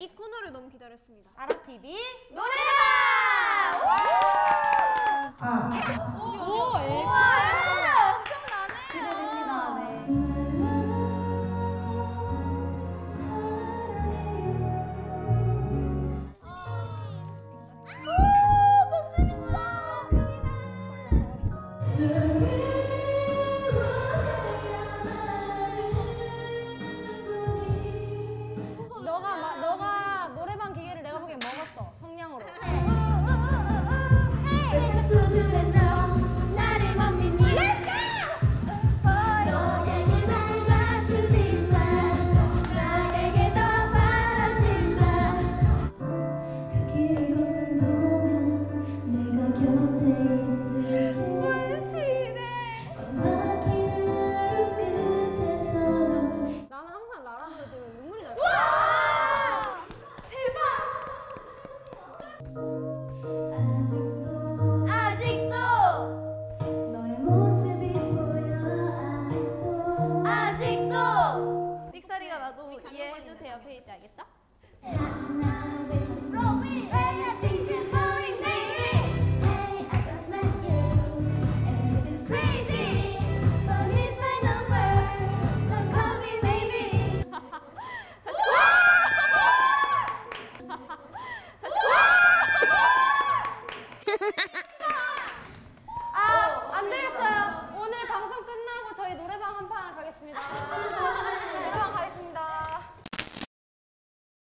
이 코너를 너무 기다렸습니다. 아라TV 노래방! 아, 오, 우와, 기대됩니다. 네. 너가 아직도 삑사리가 나도 이해해 주세요 페이지 알겠죠? 같습니다.